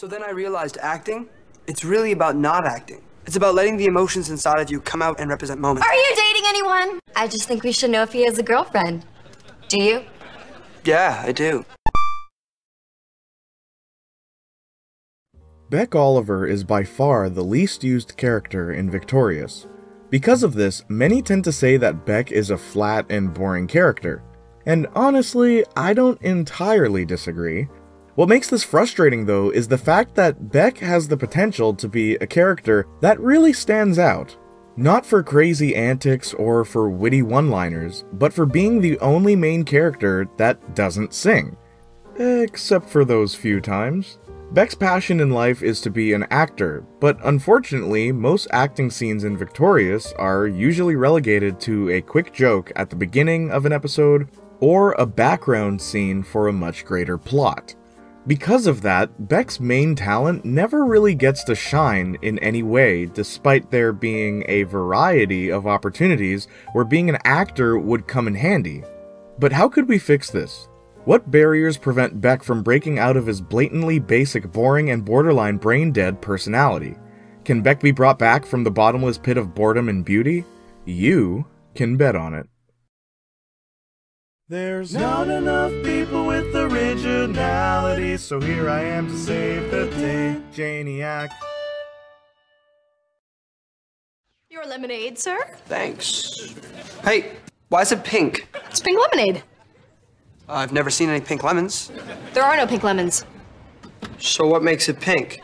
So then I realized acting, it's really about not acting. It's about letting the emotions inside of you come out and represent moments. Are you dating anyone? I just think we should know if he has a girlfriend. Do you? Yeah, I do. Beck Oliver is by far the least used character in Victorious. Because of this, many tend to say that Beck is a flat and boring character. And honestly, I don't entirely disagree. What makes this frustrating though is the fact that Beck has the potential to be a character that really stands out. Not for crazy antics or for witty one-liners, but for being the only main character that doesn't sing. Except for those few times. Beck's passion in life is to be an actor, but unfortunately, most acting scenes in Victorious are usually relegated to a quick joke at the beginning of an episode or a background scene for a much greater plot. Because of that, Beck's main talent never really gets to shine in any way, despite there being a variety of opportunities where being an actor would come in handy. But how could we fix this? What barriers prevent Beck from breaking out of his blatantly basic, boring, and borderline brain dead personality? Can Beck be brought back from the bottomless pit of boredom and beauty? You can bet on it. There's not enough people with originality, so here I am to save the day, Jayniac. Your lemonade, sir? Thanks. Hey, why is it pink? It's pink lemonade. I've never seen any pink lemons. There are no pink lemons. So what makes it pink?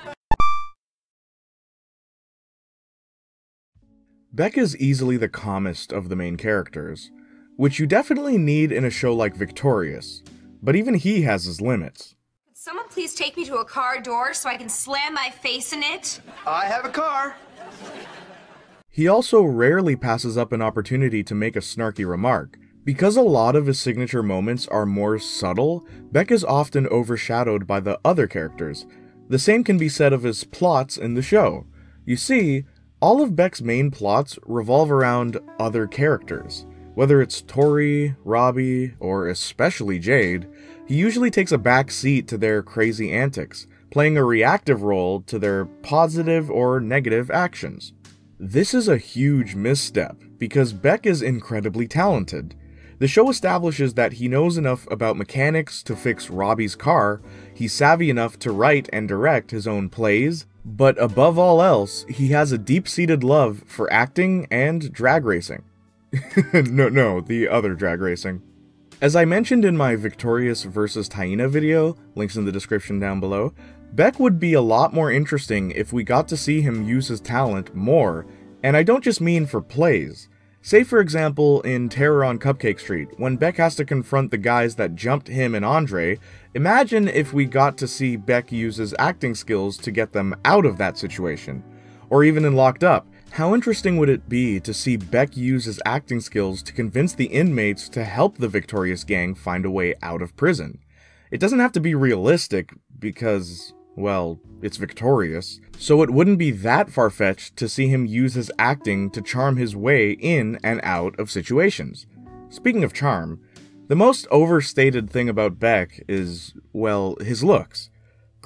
Beck is easily the calmest of the main characters, which you definitely need in a show like Victorious, but even he has his limits. Could someone please take me to a car door so I can slam my face in it? I have a car. He also rarely passes up an opportunity to make a snarky remark. Because a lot of his signature moments are more subtle, Beck is often overshadowed by the other characters. The same can be said of his plots in the show. You see, all of Beck's main plots revolve around other characters. Whether it's Tori, Robbie, or especially Jade, he usually takes a back seat to their crazy antics, playing a reactive role to their positive or negative actions. This is a huge misstep, because Beck is incredibly talented. The show establishes that he knows enough about mechanics to fix Robbie's car, he's savvy enough to write and direct his own plays, but above all else, he has a deep seated love for acting and drag racing. no, no, the other drag racing. As I mentioned in my Victorious vs. Taina video, links in the description down below, Beck would be a lot more interesting if we got to see him use his talent more, and I don't just mean for plays. Say, for example, in Terror on Cupcake Street, when Beck has to confront the guys that jumped him and Andre, imagine if we got to see Beck use his acting skills to get them out of that situation. Or even in Locked Up, how interesting would it be to see Beck use his acting skills to convince the inmates to help the Victorious gang find a way out of prison? It doesn't have to be realistic, because, well, it's Victorious, so it wouldn't be that far fetched to see him use his acting to charm his way in and out of situations. Speaking of charm, the most overstated thing about Beck is, well, his looks.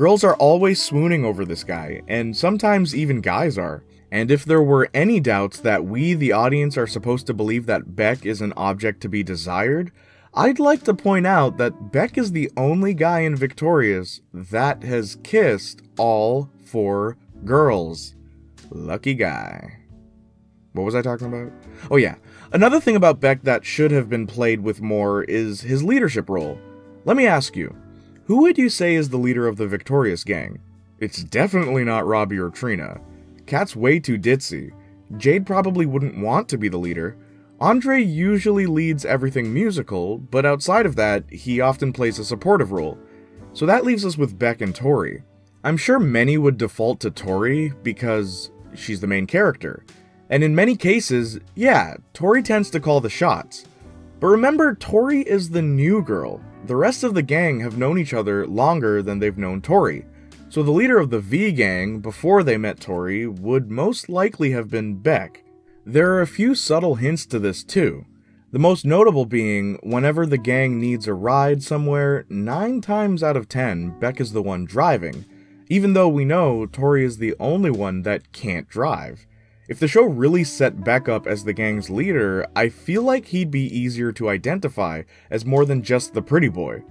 Girls are always swooning over this guy, and sometimes even guys are. And if there were any doubts that we, the audience, are supposed to believe that Beck is an object to be desired, I'd like to point out that Beck is the only guy in Victorious that has kissed all four girls. Lucky guy. What was I talking about? Oh, yeah. Another thing about Beck that should have been played with more is his leadership role. Let me ask you who would you say is the leader of the Victorious gang? It's definitely not Robbie or Trina. Kat's way too ditzy. Jade probably wouldn't want to be the leader. Andre usually leads everything musical, but outside of that, he often plays a supportive role. So that leaves us with Beck and Tori. I'm sure many would default to Tori because she's the main character. And in many cases, yeah, Tori tends to call the shots. But remember, Tori is the new girl. The rest of the gang have known each other longer than they've known Tori. So the leader of the V gang before they met Tori would most likely have been Beck. There are a few subtle hints to this too. The most notable being whenever the gang needs a ride somewhere, 9 times out of 10, Beck is the one driving. even though we know Tori is the only one that can't drive. If the show really set Beck up as the gang's leader, I feel like he'd be easier to identify as more than just the pretty boy.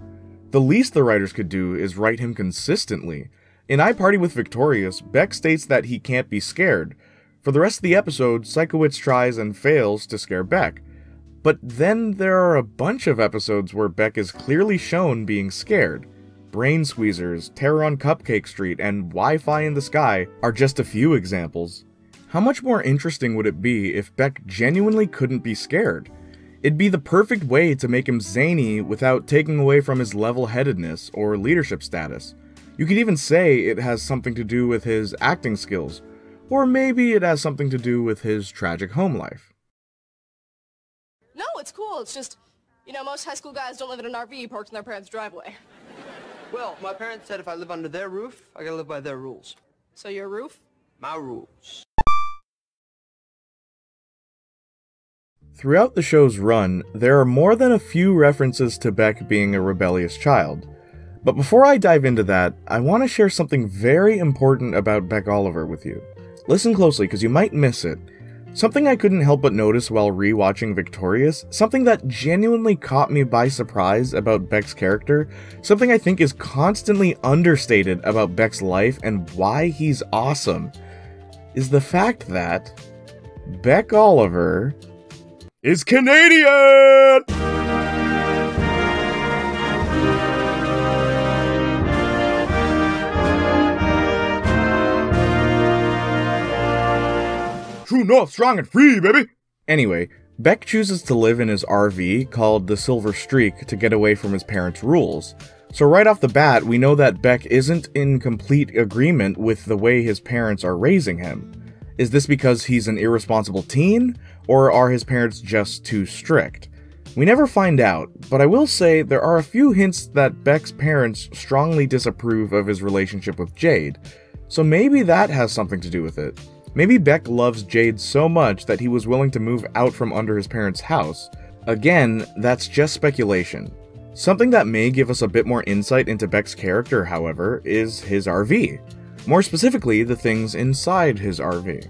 The least the writers could do is write him consistently. In I Party with Victorious, Beck states that he can't be scared. For the rest of the episode, Sikowitz tries and fails to scare Beck. But then there are a bunch of episodes where Beck is clearly shown being scared. Brain Squeezers, Terror on Cupcake Street, and Wi Fi in the Sky are just a few examples. How much more interesting would it be if Beck genuinely couldn't be scared? It'd be the perfect way to make him zany without taking away from his level headedness or leadership status. You could even say it has something to do with his acting skills, or maybe it has something to do with his tragic home life. No, it's cool. It's just, you know, most high school guys don't live in an RV parked in their parents' driveway. Well, my parents said if I live under their roof, I gotta live by their rules. So your roof? My rules. Throughout the show's run, there are more than a few references to Beck being a rebellious child. But before I dive into that, I want to share something very important about Beck Oliver with you. Listen closely because you might miss it. Something I couldn't help but notice while rewatching Victorious, something that genuinely caught me by surprise about Beck's character, something I think is constantly understated about Beck's life and why he's awesome, is the fact that Beck Oliver is Canadian! True North, strong and free, baby! Anyway, Beck chooses to live in his RV called the Silver Streak to get away from his parents' rules. So, right off the bat, we know that Beck isn't in complete agreement with the way his parents are raising him. Is this because he's an irresponsible teen, or are his parents just too strict? We never find out, but I will say there are a few hints that Beck's parents strongly disapprove of his relationship with Jade, so maybe that has something to do with it. Maybe Beck loves Jade so much that he was willing to move out from under his parents' house. Again, that's just speculation. Something that may give us a bit more insight into Beck's character, however, is his RV. More specifically, the things inside his RV.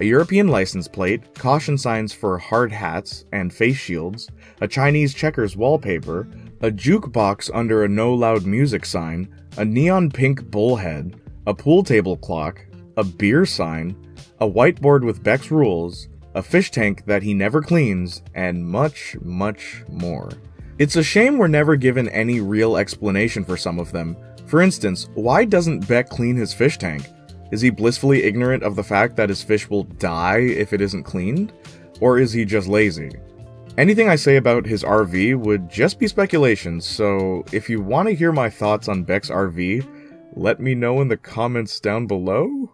A European license plate, caution signs for hard hats and face shields, a Chinese checkers wallpaper, a jukebox under a no loud music sign, a neon pink bullhead, a pool table clock, a beer sign, a whiteboard with Beck's rules, a fish tank that he never cleans, and much, much more. It's a shame we're never given any real explanation for some of them. For instance, why doesn't Beck clean his fish tank? Is he blissfully ignorant of the fact that his fish will die if it isn't cleaned? Or is he just lazy? Anything I say about his RV would just be speculation, so if you want to hear my thoughts on Beck's RV, let me know in the comments down below.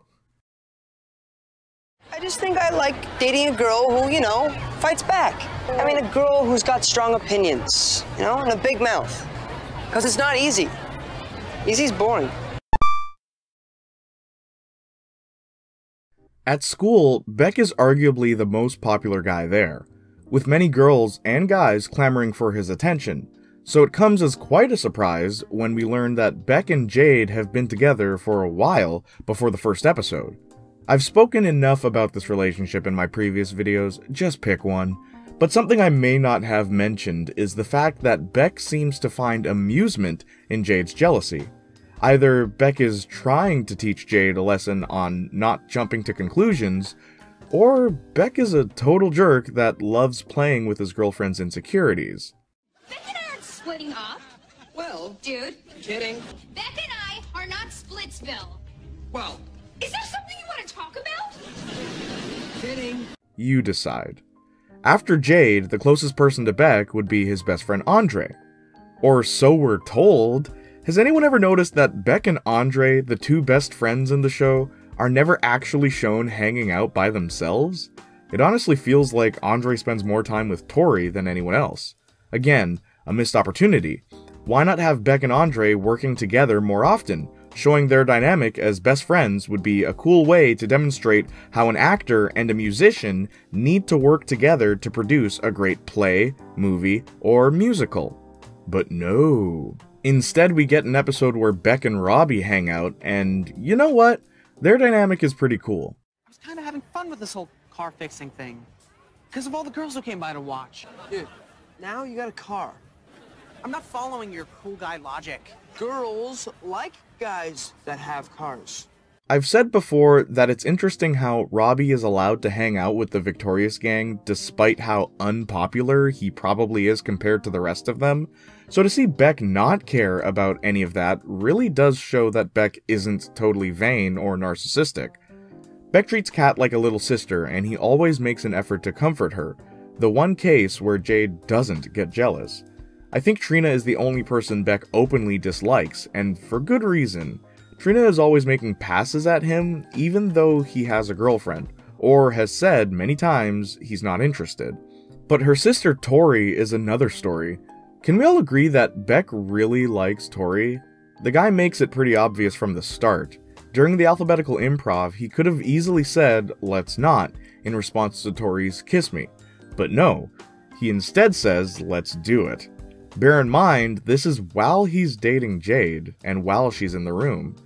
I just think I like dating a girl who, you know, fights back. I mean, a girl who's got strong opinions, you know, and a big mouth. Because it's not easy. Easy's boring. At school, Beck is arguably the most popular guy there, with many girls and guys clamoring for his attention, so it comes as quite a surprise when we learn that Beck and Jade have been together for a while before the first episode. I've spoken enough about this relationship in my previous videos, just pick one. But something I may not have mentioned is the fact that Beck seems to find amusement in Jade's jealousy. Either Beck is trying to teach Jade a lesson on not jumping to conclusions, or Beck is a total jerk that loves playing with his girlfriend's insecurities. Beck and I aren't splitting up. Well, Dude, kidding. Beck and I are not Splitsville. Well, Is there something you want to talk about? kidding. You decide. After Jade, the closest person to Beck would be his best friend Andre. Or so we're told. Has anyone ever noticed that Beck and Andre, the two best friends in the show, are never actually shown hanging out by themselves? It honestly feels like Andre spends more time with Tori than anyone else. Again, a missed opportunity. Why not have Beck and Andre working together more often? Showing their dynamic as best friends would be a cool way to demonstrate how an actor and a musician need to work together to produce a great play, movie, or musical. But no. Instead, we get an episode where Beck and Robbie hang out, and you know what? Their dynamic is pretty cool. I was kind of having fun with this whole car fixing thing. Because of all the girls who came by to watch. Dude, now you got a car. I'm not following your cool guy logic. Girls like guys that have cars. I've said before that it's interesting how Robbie is allowed to hang out with the Victorious gang despite how unpopular he probably is compared to the rest of them. So to see Beck not care about any of that really does show that Beck isn't totally vain or narcissistic. Beck treats Kat like a little sister and he always makes an effort to comfort her, the one case where Jade doesn't get jealous. I think Trina is the only person Beck openly dislikes, and for good reason. Trina is always making passes at him, even though he has a girlfriend, or has said many times he's not interested. But her sister Tori is another story. Can we all agree that Beck really likes Tori? The guy makes it pretty obvious from the start. During the alphabetical improv, he could have easily said, let's not, in response to Tori's kiss me. But no, he instead says, let's do it. Bear in mind, this is while he's dating Jade, and while she's in the room.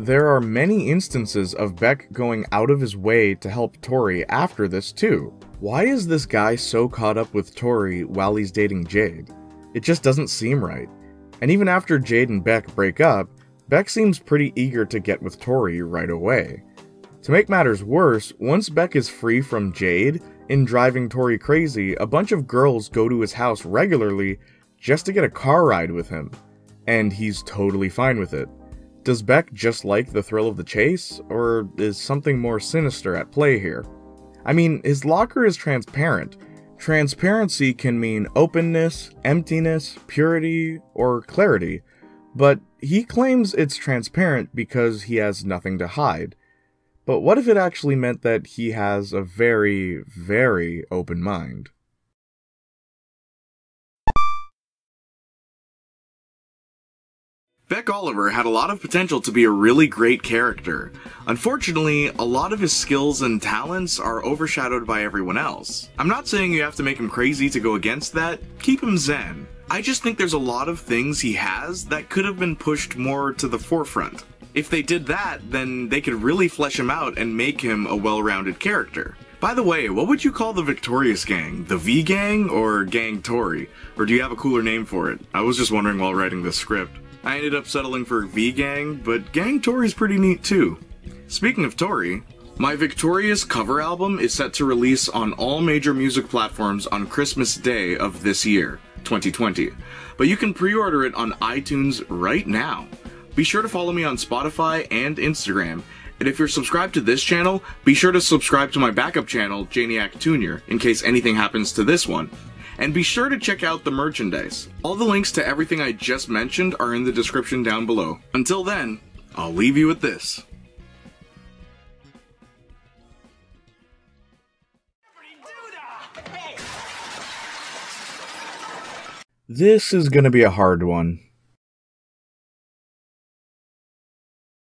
There are many instances of Beck going out of his way to help Tori after this too. Why is this guy so caught up with Tori while he's dating Jade? It just doesn't seem right. And even after Jade and Beck break up, Beck seems pretty eager to get with Tori right away. To make matters worse, once Beck is free from Jade, in driving Tori crazy, a bunch of girls go to his house regularly just to get a car ride with him. And he's totally fine with it. Does Beck just like the thrill of the chase, or is something more sinister at play here? I mean, his locker is transparent. Transparency can mean openness, emptiness, purity, or clarity, but he claims it's transparent because he has nothing to hide. But what if it actually meant that he has a very, very open mind? Beck Oliver had a lot of potential to be a really great character. Unfortunately, a lot of his skills and talents are overshadowed by everyone else. I'm not saying you have to make him crazy to go against that, keep him zen. I just think there's a lot of things he has that could have been pushed more to the forefront. If they did that, then they could really flesh him out and make him a well-rounded character. By the way, what would you call the Victorious Gang? The V Gang or Gang Tori? Or do you have a cooler name for it? I was just wondering while writing this script. I ended up settling for V Gang, but Gang Tori's pretty neat too. Speaking of Tori, my Victorious cover album is set to release on all major music platforms on Christmas Day of this year, 2020. But you can pre-order it on iTunes right now. Be sure to follow me on Spotify and Instagram. And if you're subscribed to this channel, be sure to subscribe to my backup channel, Jayniac Jr., in case anything happens to this one. And be sure to check out the merchandise. All the links to everything I just mentioned are in the description down below. Until then, I'll leave you with this. This is gonna be a hard one.